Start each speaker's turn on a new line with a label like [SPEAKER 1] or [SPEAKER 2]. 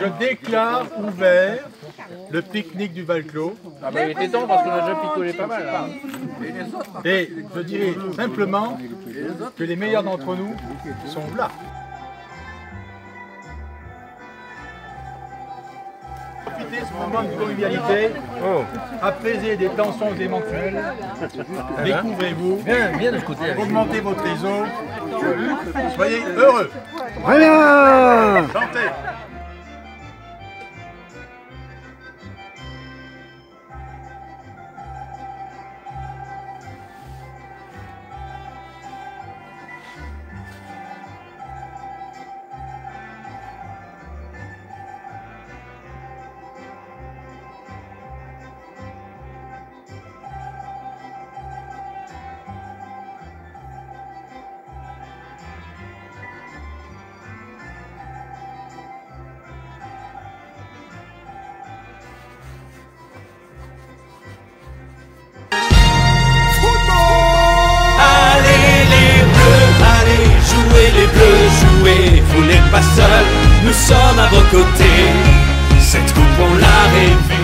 [SPEAKER 1] je déclare ouvert le pique-nique du Val-Clos.
[SPEAKER 2] Ah bah il était temps parce qu'on a déjà picolé pas mal là.
[SPEAKER 1] Et je dirais simplement que les meilleurs d'entre nous sont là. Profitez de ce moment de convivialité, apaiser des tensions découvrez-vous,
[SPEAKER 2] de ce côté. avec.
[SPEAKER 1] augmentez votre réseau, soyez heureux,
[SPEAKER 3] Voilà
[SPEAKER 1] chantez.
[SPEAKER 4] côté, cette coupe on l'a rêvée.